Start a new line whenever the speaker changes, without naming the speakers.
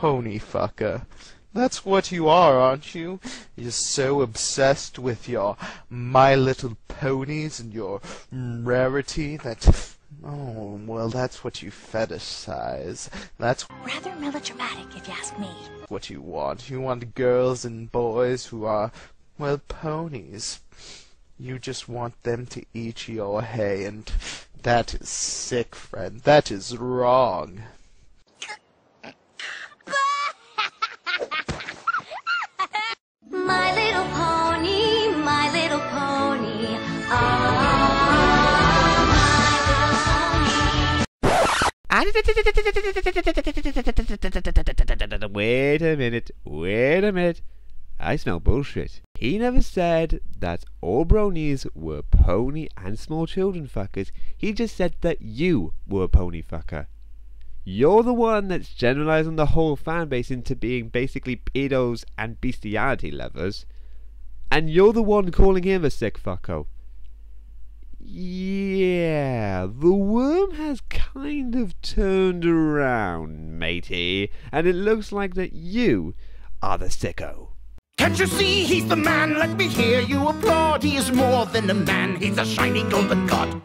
pony fucker. That's what you are, aren't you? You're so obsessed with your My Little Ponies and your rarity that... Oh, well, that's what you fetishize. That's
Rather melodramatic, if you ask me.
what you want. You want girls and boys who are, well, ponies. You just want them to eat your hay, and that is sick, friend. That is wrong.
Wait a minute, wait a minute. I smell bullshit. He never said that all bronies were pony and small children fuckers. He just said that you were a pony fucker. You're the one that's generalizing the whole fan base into being basically pedos and bestiality lovers. And you're the one calling him a sick fucko. Yeah, the worm has kind of turned around, matey, and it looks like that you are the sicko.
Can't you see he's the man? Let me hear you applaud. He is more than a man, he's a shiny golden god.